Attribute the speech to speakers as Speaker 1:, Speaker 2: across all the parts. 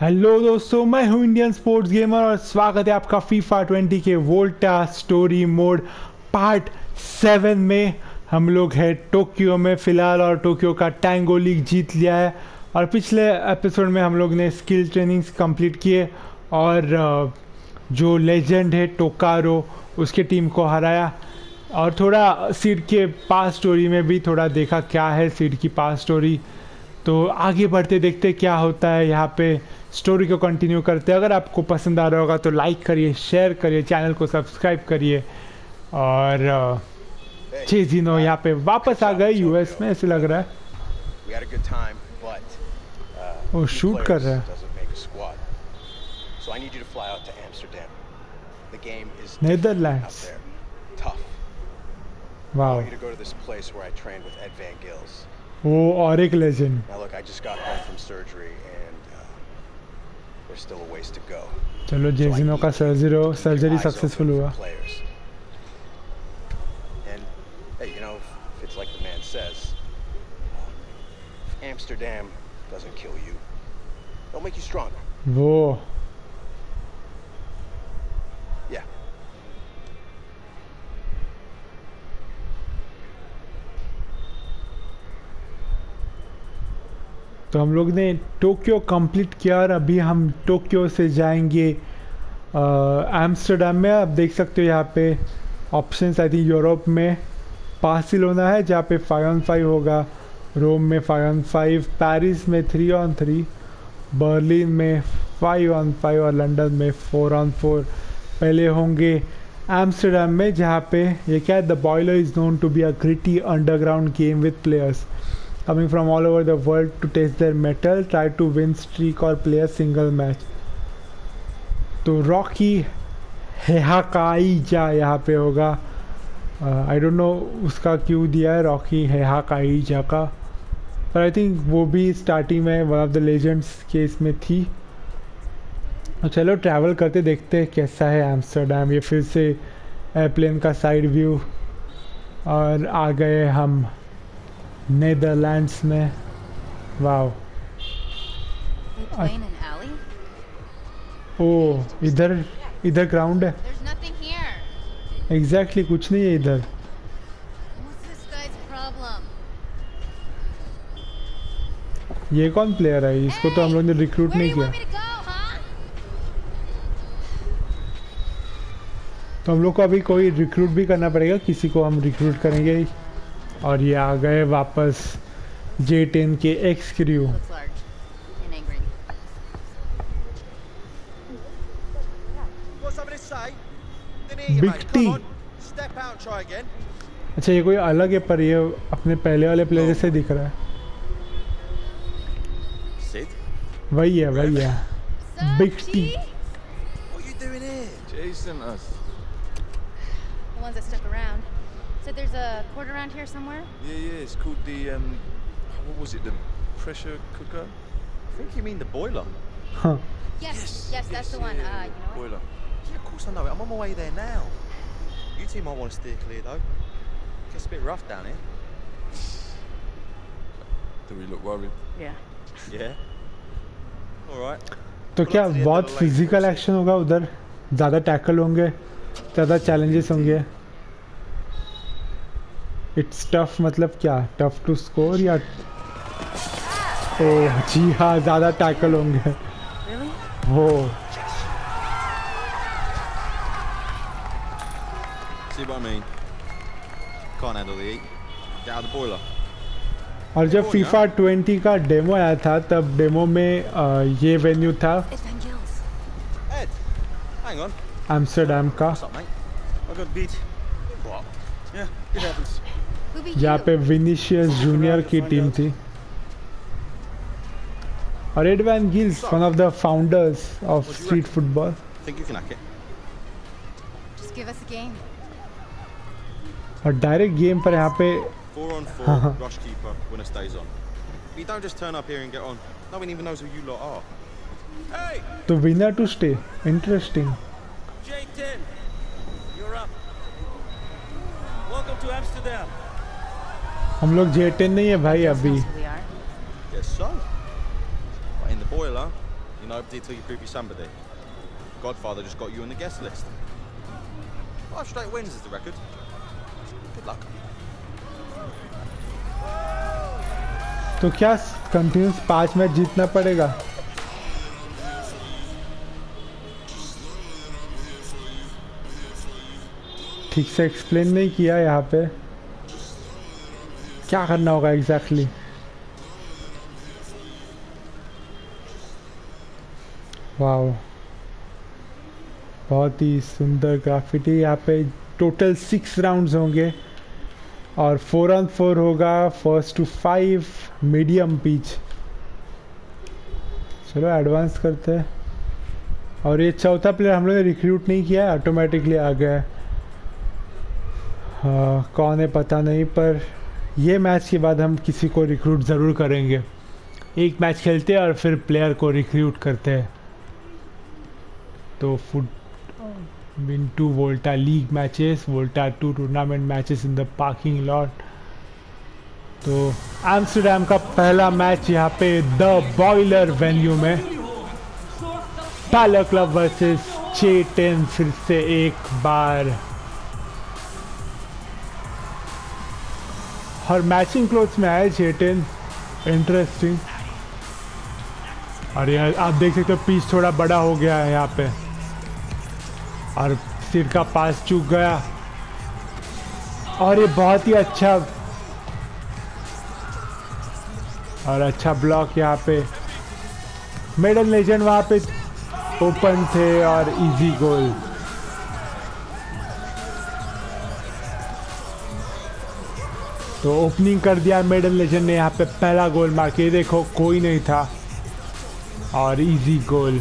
Speaker 1: Hello दोस्तों, मैं हूँ इंडियन स्पोर्ट्स गेमर और स्वागत है आपका फीफा 20 के Volta story mode part seven में। हम लोग हैं टोक्यो में फ़िलहाल और टोक्यो का टैंगो लीग जीत लिया है और पिछले एपिसोड में हम लोग ने स्किल ट्रेनिंग्स कंप्लीट किए और जो लेजेंड है टोकारो उसके टीम को हराया और थोड़ा सीड के पास स्टोरी में भी थोड़ा देखा क्या है सीड की पास स्टोरी तो आगे बढ़ते देखते क्या होता है यहाँ पे। स्टोरी को कंटिन्यू करते अगर आपको पसंद आ रहा होगा तो लाइक करिए शेयर करिए चैनल को सब्सक्राइब करिए और छः दिनों यहाँ पे वापस आ गए यूएस में ऐसे लग रहा है वो शूट कर रहा है Netherlands.
Speaker 2: Tough.
Speaker 1: Wow.
Speaker 2: I want you to go to this place where I trained with Ed Van Gils.
Speaker 1: वो और एक legend
Speaker 2: Now look, I just got home from surgery and uh, there's still a ways to go.
Speaker 1: चलो
Speaker 2: So I
Speaker 1: जेजिनो
Speaker 2: need
Speaker 1: का
Speaker 2: you to
Speaker 1: surgery
Speaker 2: keep your
Speaker 1: surgery
Speaker 2: eyes
Speaker 1: successful
Speaker 2: open
Speaker 1: हुआ
Speaker 2: for players. And hey, you know, if it's like the man says, if Amsterdam doesn't kill you, it'll make you stronger.
Speaker 1: वो तो हम लोग ने Tokyo complete किया और अभी हम टोक्यो से जाएँगे एम्स्टरडेम में। आप देख सकते हो यहाँ पे ऑप्शंस आई थिंक यूरोप में बार्सिलोना है, जहाँ पे फाइव ऑन फाइव होगा, रोम में फाइव ऑन फाइव पेरिस में थ्री ऑन थ्री बर्लिन में फाइव ऑन फाइव और लंदन में फोर ऑन फोर पहले होंगे एम्स्टरडेम में, जहाँ पे ये क्या है the boiler is known to be a gritty underground game with players coming from all over the world to test their metal, try to win streak or play a single match. तो Rocky हेहाकाईजा यहाँ पे होगा। I don't know उसका क्यों दिया है Rocky हेहाकाईजा का। पर आई थिंक वो भी स्टार्टिंग में वन ऑफ़ द लेजेंड्स के इसमें थी। तो चलो ट्रैवल करते देखते कैसा है एम्स्टरडेम ये फिर से एयरप्लेन का साइड व्यू और आ गए हम। नेदरलैंड्स में वाओ? ओ इधर इधर ग्राउंड है. एग्जैक्टली exactly, कुछ नहीं है इधर? ये कौन प्लेयर है इसको तो हम लोग ने रिक्रूट नहीं किया
Speaker 3: go, huh?
Speaker 1: तो हम लोग को अभी कोई रिक्रूट भी करना पड़ेगा किसी को हम रिक्रूट करेंगे और ये आ गए वापस
Speaker 4: J ten K X crew बिकटी
Speaker 1: अच्छा ये कोई अलग है पर ये अपने पहले वाले प्लेयर से दिख रहा है। वही है वही है।
Speaker 3: बिकटी around. Said there's a court around here somewhere.
Speaker 5: Yeah, yeah. It's called the um, what was it? The pressure cooker.
Speaker 4: I think you mean the boiler.
Speaker 1: हाँ
Speaker 3: Yes, yes, that's the one.
Speaker 5: yeah,
Speaker 3: Uh, you know what?
Speaker 5: boiler.
Speaker 4: Yeah, of course I know it. I'm on my way there now. You two might want to steer clear though. Gets a bit rough down here.
Speaker 5: Do we look worried?
Speaker 3: Yeah.
Speaker 4: Yeah. All right.
Speaker 1: तो क्या बहुत physical action होगा उधर ज़्यादा tackle होंगे ज़्यादा challenges होंगे it's tough मतलब क्या? टफ टू स्कोर या ओ जी हाँ ज़्यादा टैकल होंगे। वो और जब फीफा 20 का डेमो आया था तब डेमो में ये वेन्यू था। एम्स्टरडेम का। जहाँ पे विनिशियस जूनियर की टीम थी। और
Speaker 4: Edwin Gils one of
Speaker 3: the founders of street football
Speaker 1: और डायरेक्ट गेम पर यहाँ पे तो winner
Speaker 6: to stay interesting Welcome to Amsterdam.
Speaker 1: हम लोग जे टेन नहीं है भाई अभी
Speaker 4: guess so. But in the boiler, You nobody till you prove you're somebody. Godfather just got you on the guest list. Five straight wins is the record. Good luck.
Speaker 1: तो क्या continuous पाँच match जीतना पड़ेगा ठीक से explain नहीं किया यहाँ पे क्या करना होगा एग्जैक्टली exactly? वाओ बहुत ही सुंदर ग्राफिटी यहाँ पे टोटल सिक्स राउंड्स होंगे। और फोर ऑन फोर होगा first two five medium pitch चलो एडवांस करते हैं। और ये चौथा प्लेयर हम लोग ने रिक्रूट नहीं किया है ऑटोमेटिकली आ गया। है हाँ, कौन है पता नहीं पर ये मैच के बाद हम किसी को रिक्रूट ज़रूर करेंगे। एक मैच खेलते हैं और फिर प्लेयर को रिक्रूट करते हैं। तो foot win to Volta league matches Volta to tournament matches in the parking lot तो एम्स्टरडेम का पहला मैच यहाँ पे द बॉयलर वेन्यू में। पाला क्लब वर्सेस चे टेन फिर से एक बार। और मैचिंग क्लोथ्स में आए चेटेन इंटरेस्टिंग और यार आप देख सकते हो पीस थोड़ा बड़ा हो गया है यहाँ पे। और सिर का पास चूक गया। और ये बहुत ही अच्छा और अच्छा ब्लॉक यहाँ पे। मेडल लेजेंड वहाँ पे ओपन थे और इजी गोल तो ओपनिंग कर दिया मेडल लेजेंड ने, यहाँ पे पहला गोल मार के देखो, कोई नहीं था। और इजी गोल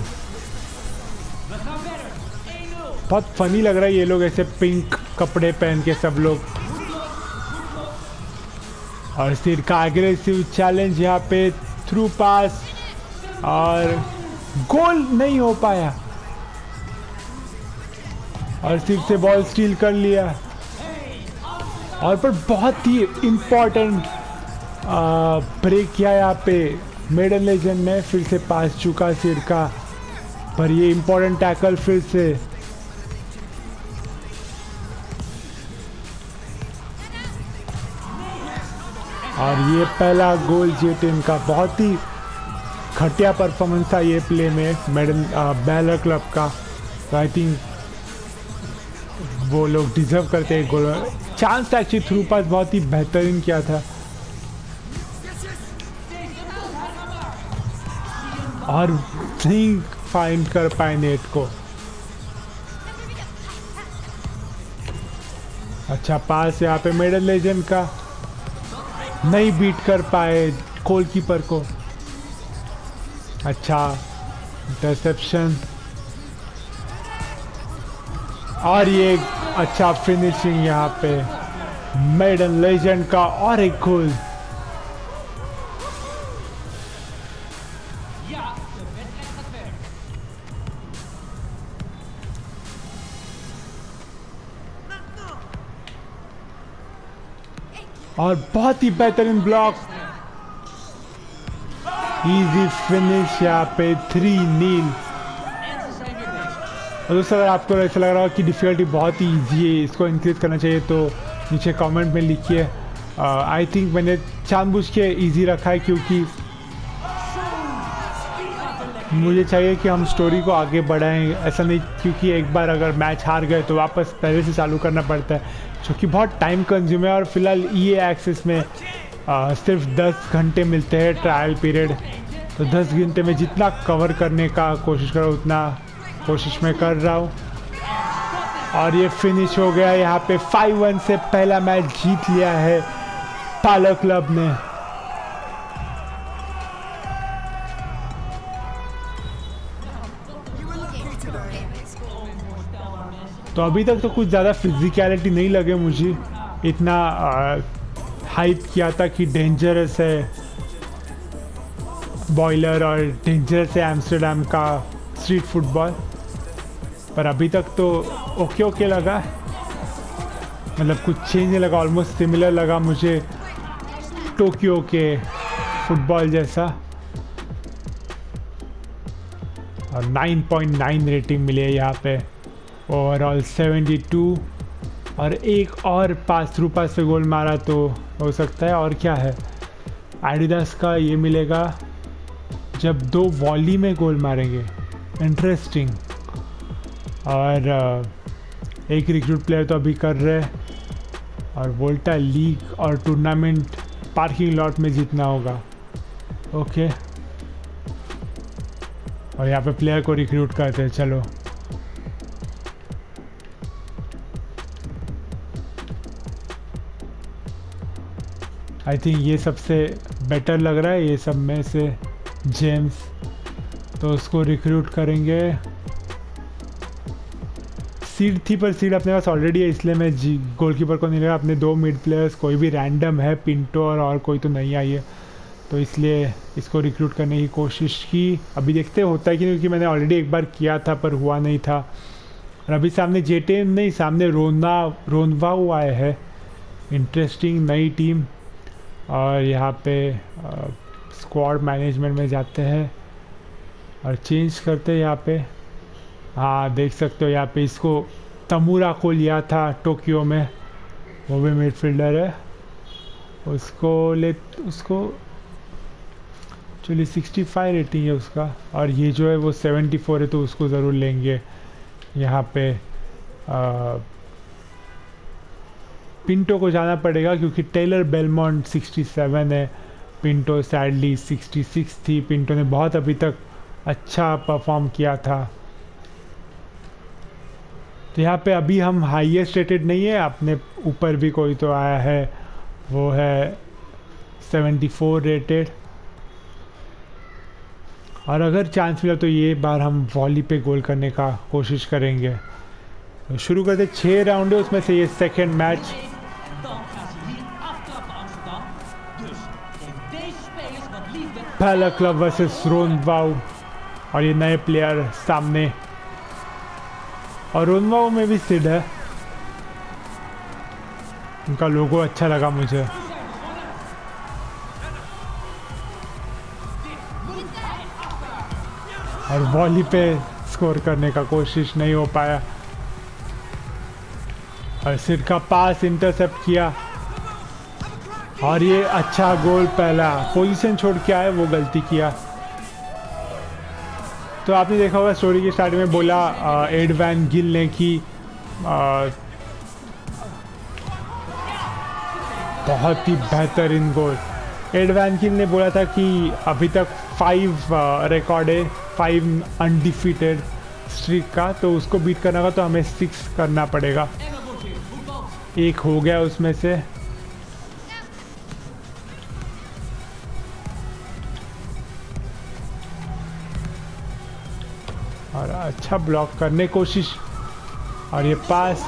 Speaker 1: बहुत फनी लग रहा है ये लोग ऐसे पिंक कपड़े पहन के सब लोग। और सिर का एग्रेसिव चैलेंज यहाँ पे थ्रू पास और गोल नहीं हो पाया। और सिर से बॉल स्टील कर लिया। और पर बहुत ही इम्पोर्टेंट ब्रेक किया यहाँ पे मेडल लेजेंड ने, फिर से पास चुका सिर का। पर ये इम्पोर्टेंट टैकल फिर से। और ये पहला गोल जे टीम का बहुत ही घटिया परफॉर्मेंस था ये प्ले में मेडल बैलर क्लब का। तो आई थिंक वो लोग डिजर्व करते हैं goal chance actually through pass बहुत ही बेहतरीन किया था। और नहीं फाइंड कर पाए नेट को। अच्छा पास यहाँ पे मेडल लेजेंड का। नहीं बीट कर पाए गोलकीपर को। अच्छा इंटरसेप्शन और ये अच्छा फिनिशिंग यहाँ पे। मेडन लेजेंड का और एक गोल और बहुत ही बेहतरीन ब्लॉक इजी फिनिश यहाँ पे थ्री नील और दोस्तों अगर आपको ऐसा लग रहा हो कि डिफ़िकल्टी बहुत ही ईजी है इसको इंक्रीज करना चाहिए तो नीचे कमेंट में लिखिए। आई थिंक मैंने जानबूझ के इजी रखा है क्योंकि मुझे चाहिए कि हम स्टोरी को आगे बढ़ाएँ। ऐसा नहीं क्योंकि एक बार अगर मैच हार गए तो वापस पहले से चालू करना पड़ता है जो कि बहुत टाइम कंज्यूम है। और फ़िलहाल ई एक्सेस में आ, सिर्फ़ 10 घंटे मिलते हैं ट्रायल पीरियड तो 10 घंटे में जितना कवर करने का कोशिश करो उतना कोशिश में कर रहा हूँ। और ये फिनिश हो गया। यहाँ पे 5-1 से पहला मैच जीत लिया है पालो क्लब ने। तो अभी तक तो कुछ ज़्यादा फिजिकलिटी नहीं लगे मुझे। इतना हाइप किया था कि डेंजरस है। बॉयलर और डेंजरस है एम्स्टरडेम का स्ट्रीट फुटबॉल पर अभी तक तो ओके ओके लगा। मतलब कुछ चेंज नहीं लगा ऑलमोस्ट सिमिलर लगा मुझे टोक्यो के फुटबॉल जैसा। और 9.9 रेटिंग मिली है यहाँ पे। ओवरऑल 72 और एक और पास थ्रू पास पे गोल मारा तो हो सकता है, और क्या है? एडिडास का ये मिलेगा, जब दो वॉली में गोल मारेंगे। इंटरेस्टिंग और एक रिक्रूट प्लेयर तो अभी कर रहे और वोल्टा लीग और टूर्नामेंट पार्किंग लॉट में जीतना होगा। ओके और यहाँ पे प्लेयर को रिक्रूट करते हैं, चलो। आई थिंक ये सबसे बेटर लग रहा है, ये सब में से जेम्स तो उसको रिक्रूट करेंगे। सीड थी, पर सीड अपने पास ऑलरेडी है, इसलिए मैं जी गोलकीपर को नहीं लगा। अपने दो मिड प्लेयर्स कोई भी रैंडम है पिंटो और और कोई तो नहीं आई है। तो इसलिए इसको रिक्रूट करने की कोशिश की। अभी देखते होता है कि क्योंकि मैंने ऑलरेडी एक बार किया था, पर हुआ नहीं था। और अभी सामने जेटेन नहीं, सामने रोना रोनवाऊ आए हैं। इंटरेस्टिंग नई टीम और यहाँ पे स्क्वाड मैनेजमेंट में जाते हैं। और चेंज करते हैं यहाँ पे। हाँ देख सकते हो यहाँ पे इसको तमूरा को लिया था टोक्यो में। वो भी मिडफील्डर है। उसको ले उसको एक्चुअली 65 रेटिंग है उसका। और ये जो है वो 74 है तो उसको ज़रूर लेंगे यहाँ पे। आ, पिंटो को जाना पड़ेगा क्योंकि टेलर बेलमोंट 67 है। पिंटो सैडली 66 थी। पिंटो ने बहुत अभी तक अच्छा परफॉर्म किया था। तो यहाँ पे अभी हम हाईएस्ट रेटेड नहीं है, अपने ऊपर भी कोई तो आया है, वो है 74 रेटेड और अगर चांस मिला तो ये बार हम वॉली पे गोल करने का कोशिश करेंगे। शुरू करते छः राउंड है, उसमें से ये सेकेंड मैच पहला क्लब वर्सेस रोनवाऊ और ये नए प्लेयर सामने। और रोनवाऊ में भी सिड है। उनका लोगो अच्छा लगा मुझे। और वॉली पे स्कोर करने का कोशिश नहीं हो पाया। और सिड का पास इंटरसेप्ट किया। और ये अच्छा गोल पहला। पोजीशन छोड़ के आए वो गलती किया। तो आपने देखा होगा स्टोरी के स्टार्टिंग में बोला अ, एड वैन गिल ने कि बहुत ही बेहतरीन गोल एड वैन गिल ने बोला था कि अभी तक फाइव रिकॉर्ड है फाइव अनडिफीटेड स्ट्रीक का तो उसको बीट करना होगा तो हमें सिक्स करना पड़ेगा. एक हो गया उसमें से. अच्छा ब्लॉक करने कोशिश। और ये पास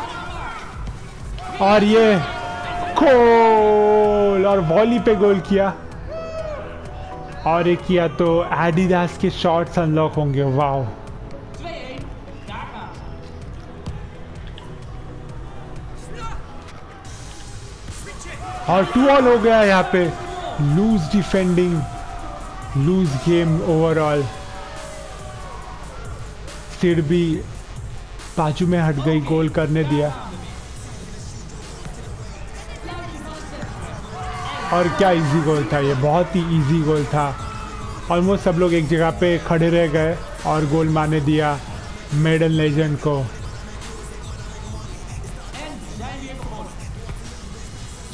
Speaker 1: और ये गोल और वॉली पे गोल किया। और ये किया तो एडिडास के शॉट्स अनलॉक होंगे। वाह
Speaker 7: 2-1. Daar gaat ze.
Speaker 1: और टू ऑल हो गया यहाँ पे। Loose defending lose game overall सिर भी बाजू में हट गई, गोल करने दिया। और क्या इजी गोल था ये, बहुत ही इजी गोल था। ऑलमोस्ट सब लोग एक जगह पे खड़े रह गए और गोल मारने दिया मेडल लेजेंड को.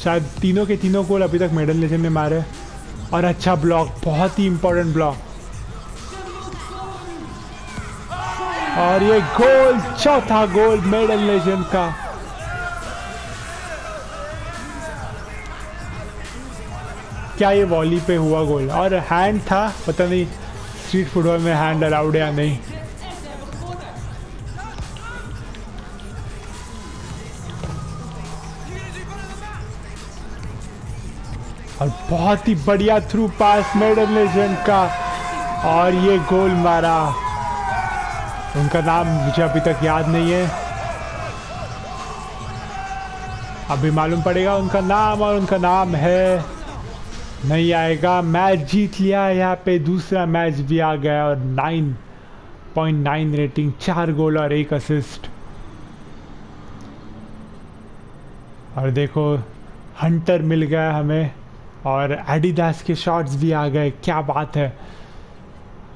Speaker 1: शायद तीनों के तीनों गोल अभी तक मेडल लेजेंड ने मारे। और अच्छा ब्लॉक बहुत ही इंपॉर्टेंट ब्लॉक और ये गोल चौथा गोल मेडल लेजेंड का। क्या ये वॉली पे हुआ गोल और हैंड था, पता नहीं स्ट्रीट फुटबॉल में हैंड अलाउड या नहीं। और बहुत ही बढ़िया थ्रू पास मेडल लेजेंड का। और ये गोल मारा। उनका नाम मुझे अभी तक याद नहीं है। अभी मालूम पड़ेगा उनका नाम और उनका नाम है। नहीं आएगा। मैच जीत लिया यहाँ पे। दूसरा मैच भी आ गया और नाइन 8.9 रेटिंग चार गोल और एक असिस्ट और देखो हंटर मिल गया हमें और एडिडास के शॉट्स भी आ गए। क्या बात है।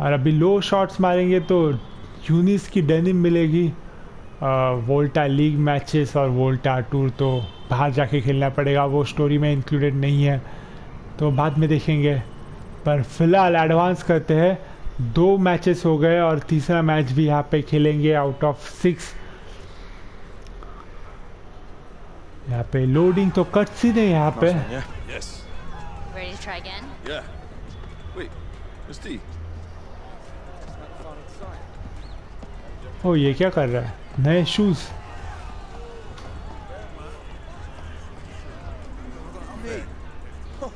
Speaker 1: और अभी लो शॉट्स मारेंगे तो यूनिस की डेनिम मिलेगी। वोल्टा लीग मैचेस और वोल्टा टूर तो बाहर जाके खेलना पड़ेगा। वो स्टोरी में इंक्लूडेड नहीं है। तो बाद में देखेंगे। पर फ़िलहाल एडवांस करते हैं। दो मैचेस हो गए और तीसरा मैच भी यहाँ पे खेलेंगे आउट ऑफ़ सिक्स यहाँ पे लोडिंग तो कट सी नहीं यहाँ पे.
Speaker 3: Ready to try again?
Speaker 5: Yeah. Wait, where's
Speaker 1: ओ ये क्या कर रहा है नए शूज़.
Speaker 4: Oh?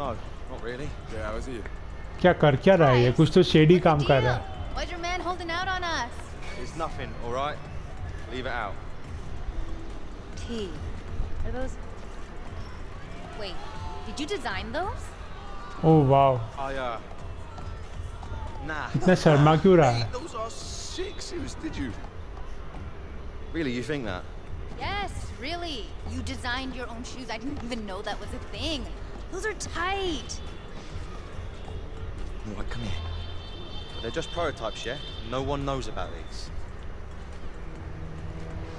Speaker 4: Uh.
Speaker 1: क्या कर क्या रहा है ये कुछ तो शेडी काम कर रहा है
Speaker 3: Why's your man holding out on us?
Speaker 2: It's nothing, all right? Leave it out.
Speaker 3: T. Are those? Wait, did you design those?
Speaker 1: Oh wow
Speaker 2: I, uh... Nah.
Speaker 1: इतना शर्मा क्यों रहा है
Speaker 5: Hey, those are sick. Serious, did you?
Speaker 2: Really, you think that?
Speaker 3: Yes, really. You designed your own shoes. I didn't even know that was a thing. Those are tight.
Speaker 2: All right, come here. But they're just prototypes, yeah? No one knows about these.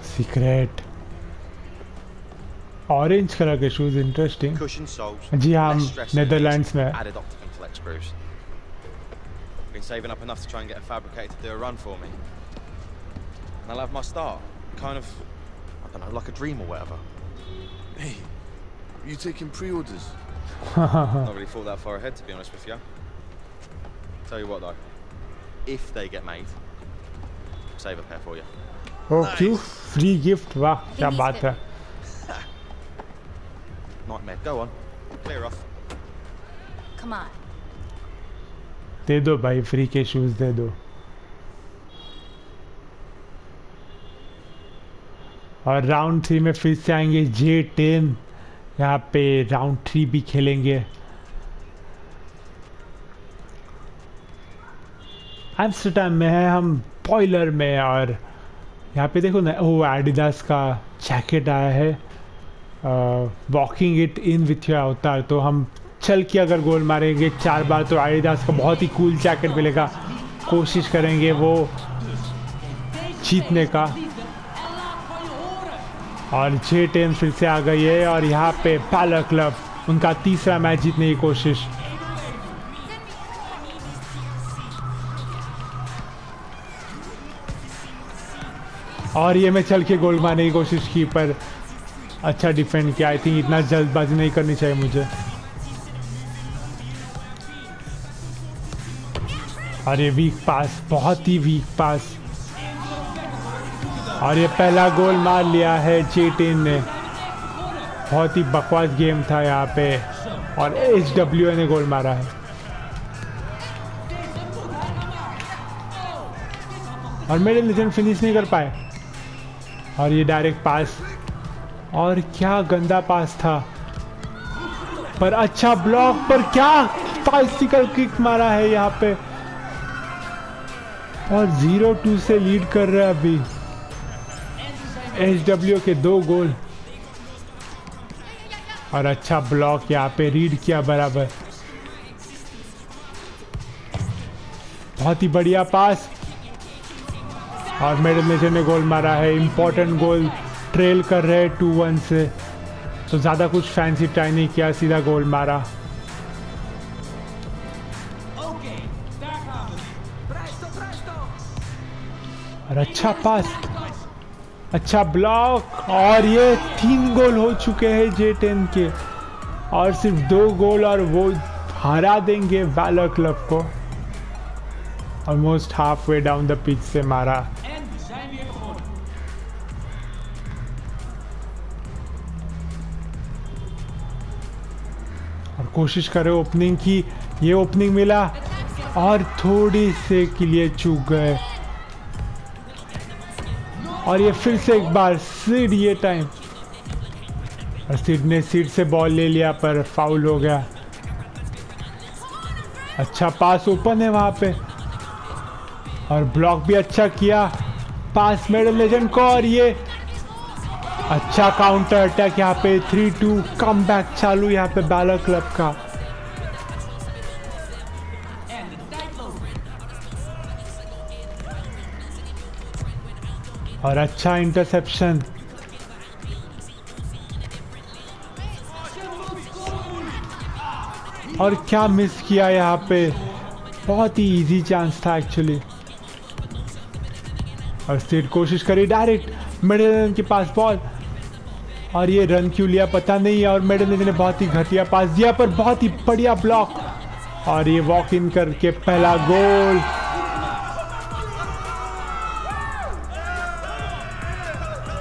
Speaker 1: Secret orange colour के shoes interesting
Speaker 2: Cushion soles.
Speaker 1: जी हाँ,
Speaker 2: less stress
Speaker 1: Netherlands
Speaker 2: than
Speaker 1: में।
Speaker 2: saving up enough to try and get a fabricator to do a run for me. And I'll have my start. Kind of, I don't know, like a dream or whatever.
Speaker 5: Hey, are you taking pre-orders?
Speaker 2: Not really thought that far ahead, to be honest with you. Tell you what, though. If they get made, save a pair for you.
Speaker 1: Oh, nice.
Speaker 3: free
Speaker 1: gift,
Speaker 3: wah,
Speaker 1: Rabatte.
Speaker 2: Nightmare, go on. Clear off.
Speaker 3: Come on.
Speaker 1: दे दो भाई free के shoes दे दो। और round three में फिर से आएँगे J ten यहाँ पे राउंड थ्री भी खेलेंगे। एम्स्टरडैम में है हम पॉइलर में और यहाँ पे देखो ना वो एडिडास का जैकेट आया है। Walking it in with your avatar तो हम चल के अगर गोल मारेंगे, चार बार तो एडिडास का बहुत ही कूल जैकेट मिलेगा। कोशिश करेंगे वो जीतने का। और जे टेन फिर से आ गई है और यहाँ पे पालर क्लब उनका तीसरा मैच जीतने की कोशिश। और ये मैं चल के गोल मारने की कोशिश की, पर अच्छा डिफेंड किया। आई थिंक इतना जल्दबाजी नहीं करनी चाहिए मुझे। ये वीक पास बहुत ही वीक पास और ये पहला गोल मार लिया है जे टेन ने। बहुत ही बकवास गेम था यहाँ पे। और एच डब्ल्यू ने गोल मारा है। और मेरे लेजेंड फिनिश नहीं कर पाए। और ये डायरेक्ट पास और क्या गंदा पास था। पर अच्छा ब्लॉक पर क्या बाइसिकल किक मारा है यहाँ पे। और ज़ीरो टू से लीड कर रहा है अभी। एच डब्ल्यू के दो गोल। और अच्छा ब्लॉक यहाँ पे रीड किया बराबर। बहुत ही बढ़िया पास। और मेजर ने गोल मारा है। इम्पोर्टेंट गोल ट्रेल कर रहे टू वन से। तो ज़्यादा कुछ फैंसी ट्राई नहीं किया, सीधा गोल मारा। और अच्छा पास अच्छा ब्लॉक और ये तीन गोल हो चुके हैं जे टेन के। और सिर्फ़ दो गोल और वो हरा देंगे वैलर क्लब को। Almost half way down the pitch से मारा. और कोशिश करे ओपनिंग की। ये ओपनिंग मिला और थोड़ी से के लिए चूक गए। और ये फिर से एक बार सीड ये टाइम और सीड ने सीड से बॉल ले लिया, पर फाउल हो गया. अच्छा पास ओपन है वहाँ पे. और ब्लॉक भी अच्छा किया. पास मेडल लेजेंड को और ये अच्छा काउंटर अटैक यहाँ पे थ्री टू कम बैक चालू यहाँ पे बैलर क्लब का. और अच्छा इंटरसेप्शन और क्या मिस किया यहाँ पे? बहुत ही इजी चांस था एक्चुअली और स्टेट कोशिश करी डायरेक्ट मिडिल के पास बॉल और ये रन क्यों लिया पता नहीं और मिडिल ने बहुत ही घटिया पास दिया पर बहुत ही बढ़िया ब्लॉक और ये वॉक इन करके पहला गोल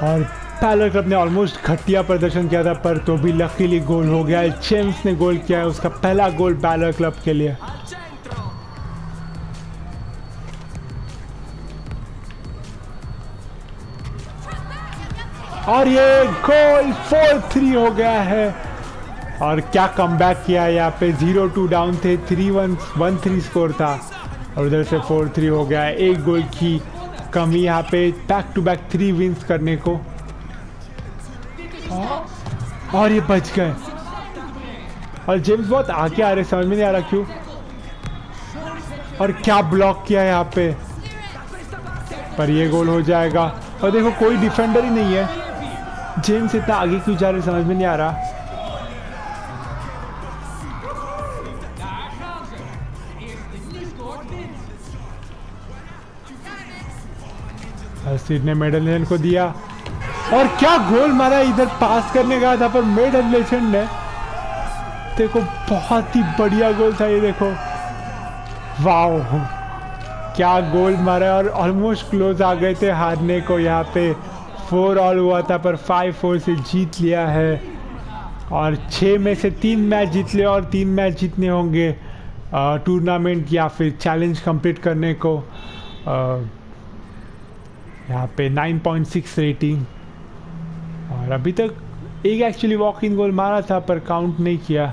Speaker 1: और पैलर क्लब ने ऑलमोस्ट घटिया प्रदर्शन किया था, पर तो भी लकीली गोल हो गया जेम्स ने गोल किया है उसका पहला गोल बैलर क्लब के लिए। और ये गोल फोर थ्री हो गया है। और क्या कम किया है यहाँ पे। ज़ीरो टू डाउन थे three one one three score था। और उधर से फोर थ्री हो गया है। एक गोल की कमी यहाँ पे back to back three wins करने को। और ये बच गए। और जेम्स बहुत आगे आ रहे समझ में नहीं आ रहा क्यों। और क्या ब्लॉक किया यहाँ पे। पर ये गोल हो जाएगा। और देखो, कोई डिफेंडर ही नहीं है। जेम्स इतना आगे क्यों जा रहे समझ में नहीं आ रहा। हसीद ने मेडल लेजेंड को दिया। और क्या गोल मारा इधर पास करने गया था पर मेडल लेजेंड ने। देखो बहुत ही बढ़िया गोल था ये देखो। वाओ क्या गोल मारा और ऑलमोस्ट क्लोज आ गए थे हारने को यहाँ पे। फोर ऑल हुआ था पर फाइव फोर से जीत लिया है। और छः में से तीन मैच जीत लिए और तीन मैच जीतने होंगे टूर्नामेंट या फिर चैलेंज कंप्लीट करने को। अ, यहाँ पे 9.6 रेटिंग और अभी तक एक एक्चुअली वॉक इन गोल मारा था, पर काउंट नहीं किया।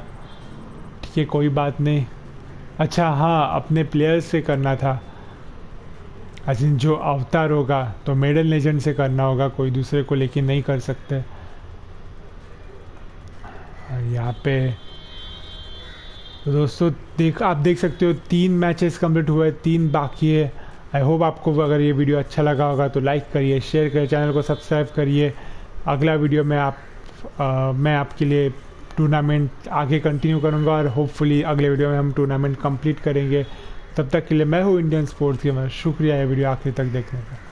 Speaker 1: ठीक है, कोई बात नहीं। अच्छा हाँ अपने प्लेयर्स से करना था। आज जो अवतार होगा तो मेडल लेजेंड से करना होगा, कोई दूसरे को लेके नहीं कर सकते। और यहाँ पे तो दोस्तों, देख, आप देख सकते हो, तीन मैचेस कंप्लीट हुए, तीन बाकी है। आई होप आपको अगर ये वीडियो अच्छा लगा होगा तो लाइक करिए शेयर करिए चैनल को सब्सक्राइब करिए। अगला वीडियो में आप आ, मैं आपके लिए टूर्नामेंट आगे कंटिन्यू करूँगा और होपफुली अगले वीडियो में हम टूर्नामेंट कंप्लीट करेंगे। तब तक के लिए मैं हूँ इंडियन स्पोर्ट्स गेमर शुक्रिया ये वीडियो आखिर तक देखने का।